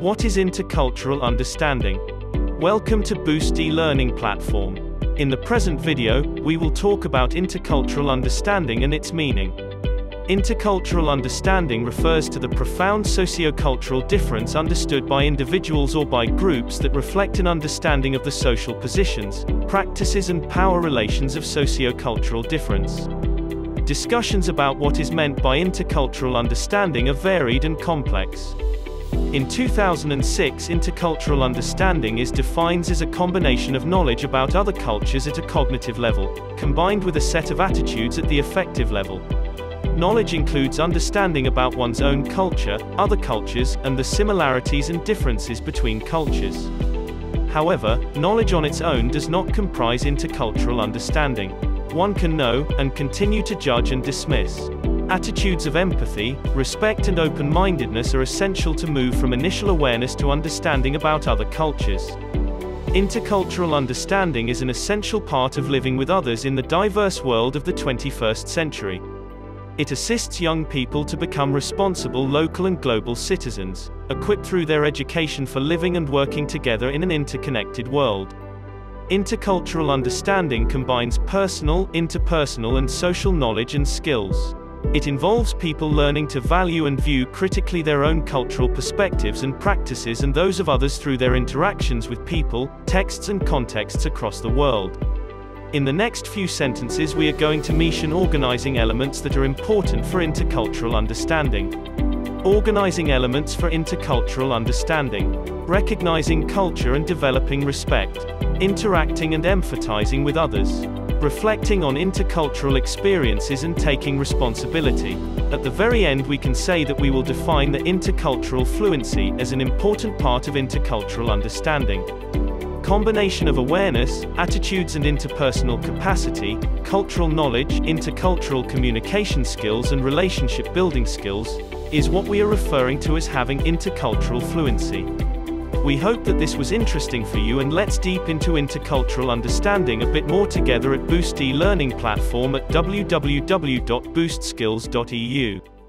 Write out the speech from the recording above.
What is intercultural understanding? Welcome to Boost e-learning platform. In the present video, we will talk about intercultural understanding and its meaning. Intercultural understanding refers to the profound sociocultural difference understood by individuals or by groups that reflect an understanding of the social positions, practices and power relations of sociocultural difference. Discussions about what is meant by intercultural understanding are varied and complex. In 2006 intercultural understanding is defined as a combination of knowledge about other cultures at a cognitive level, combined with a set of attitudes at the affective level. Knowledge includes understanding about one's own culture, other cultures, and the similarities and differences between cultures. However, knowledge on its own does not comprise intercultural understanding one can know, and continue to judge and dismiss. Attitudes of empathy, respect and open-mindedness are essential to move from initial awareness to understanding about other cultures. Intercultural understanding is an essential part of living with others in the diverse world of the 21st century. It assists young people to become responsible local and global citizens, equipped through their education for living and working together in an interconnected world. Intercultural understanding combines personal, interpersonal and social knowledge and skills. It involves people learning to value and view critically their own cultural perspectives and practices and those of others through their interactions with people, texts and contexts across the world. In the next few sentences we are going to mention organizing elements that are important for intercultural understanding. Organizing elements for intercultural understanding. Recognizing culture and developing respect interacting and empathizing with others, reflecting on intercultural experiences and taking responsibility. At the very end we can say that we will define the intercultural fluency as an important part of intercultural understanding. Combination of awareness, attitudes and interpersonal capacity, cultural knowledge, intercultural communication skills and relationship building skills, is what we are referring to as having intercultural fluency. We hope that this was interesting for you and let's deep into intercultural understanding a bit more together at Boost e-learning platform at www.boostskills.eu.